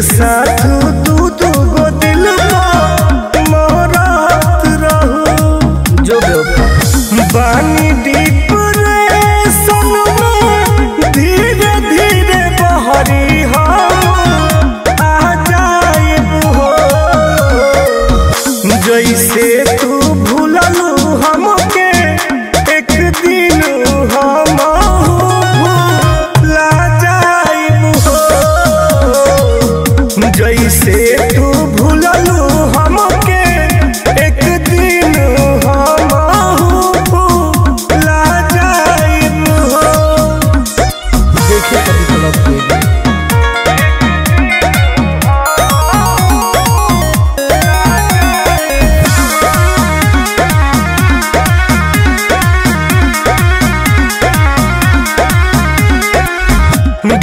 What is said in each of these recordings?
साथ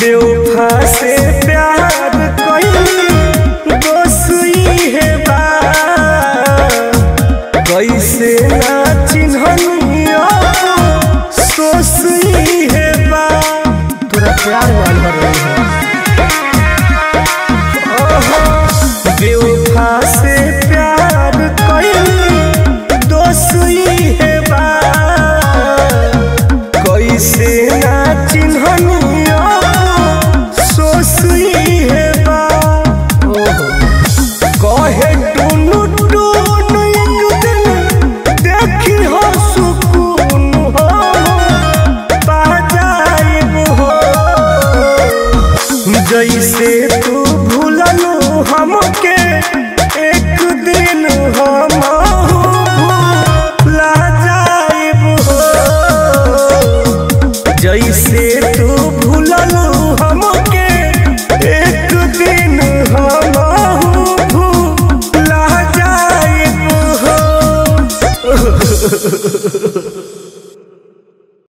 Deu pra. Assim, जैसे तू